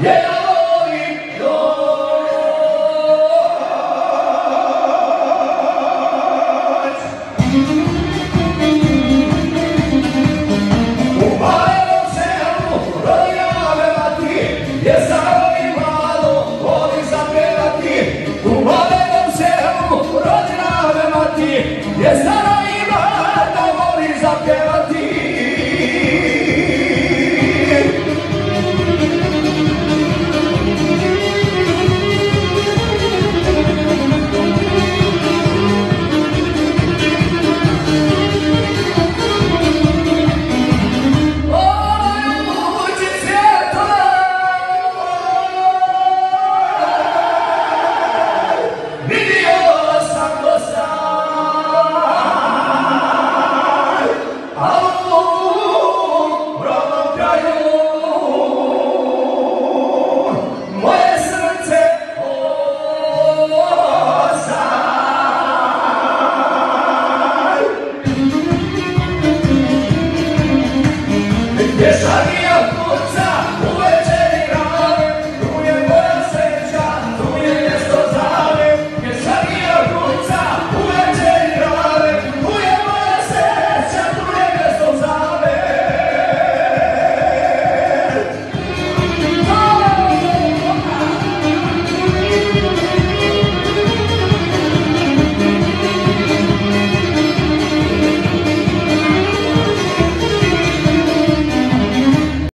Yeah! Yes, sir.